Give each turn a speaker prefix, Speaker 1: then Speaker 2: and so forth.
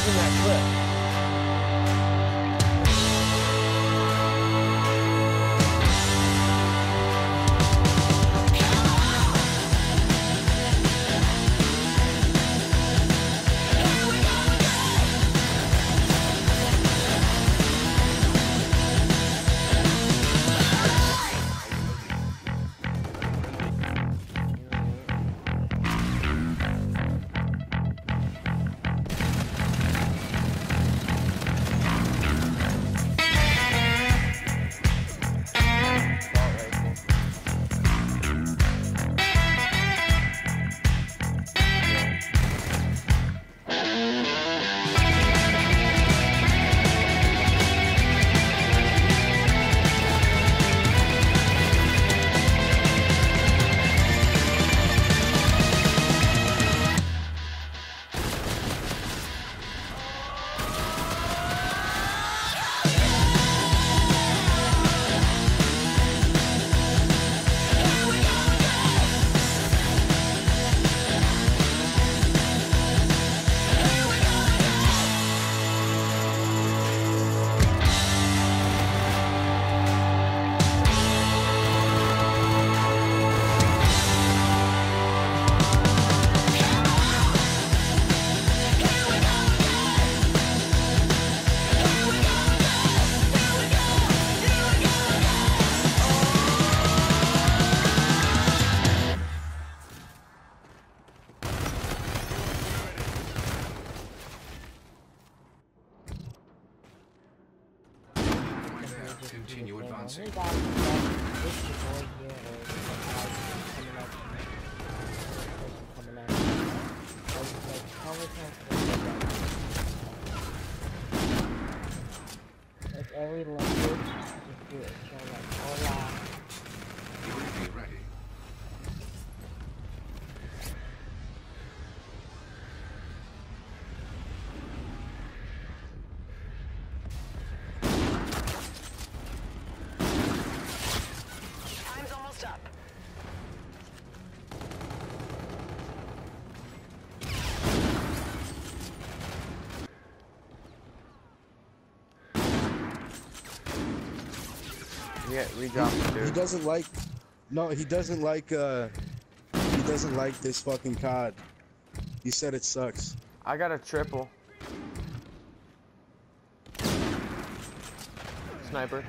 Speaker 1: saving that clip.
Speaker 2: I advancing. like, how was that? Like every language, just do
Speaker 1: Yeah, redrop it,
Speaker 3: He
Speaker 1: dude.
Speaker 3: doesn't like. No, he doesn't like. uh He doesn't like this fucking COD. He said it sucks.
Speaker 1: I got a triple. Sniper.